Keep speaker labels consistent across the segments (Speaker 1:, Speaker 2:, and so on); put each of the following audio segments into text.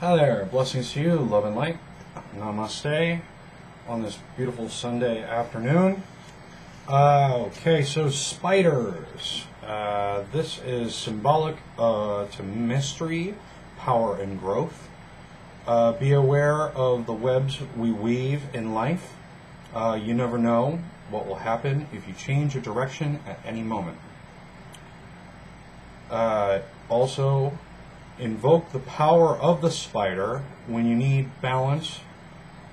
Speaker 1: Hi there, blessings to you, love and light. Namaste on this beautiful Sunday afternoon. Uh, okay, so spiders. Uh, this is symbolic uh, to mystery, power, and growth. Uh, be aware of the webs we weave in life. Uh, you never know what will happen if you change your direction at any moment. Uh, also, invoke the power of the spider when you need balance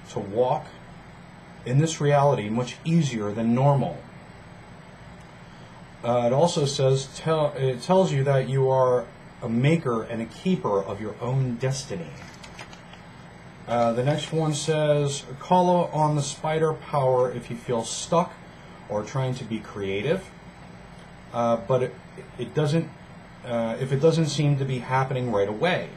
Speaker 1: to walk in this reality much easier than normal. Uh, it also says tell, it tells you that you are a maker and a keeper of your own destiny. Uh, the next one says call on the spider power if you feel stuck or trying to be creative, uh, but it, it doesn't uh, if it doesn't seem to be happening right away.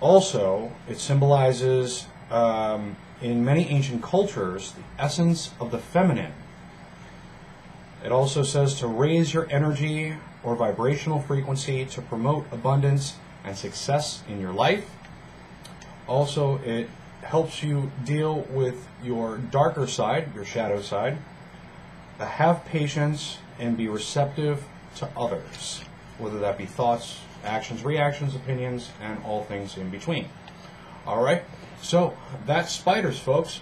Speaker 1: Also, it symbolizes um, in many ancient cultures the essence of the feminine. It also says to raise your energy or vibrational frequency to promote abundance and success in your life. Also, it helps you deal with your darker side, your shadow side. Have patience and be receptive to others, whether that be thoughts, actions, reactions, opinions, and all things in between. All right, so that's spiders, folks.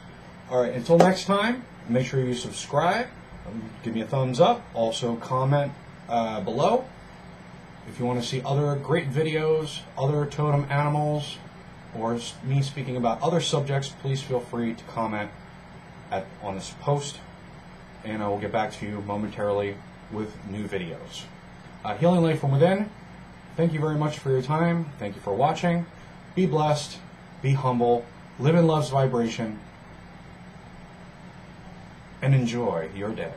Speaker 1: All right, until next time, make sure you subscribe, um, give me a thumbs up, also comment uh, below. If you want to see other great videos, other totem animals, or me speaking about other subjects, please feel free to comment at, on this post, and I will get back to you momentarily with new videos. Uh, Healing Life from Within, thank you very much for your time. Thank you for watching. Be blessed, be humble, live in love's vibration, and enjoy your day.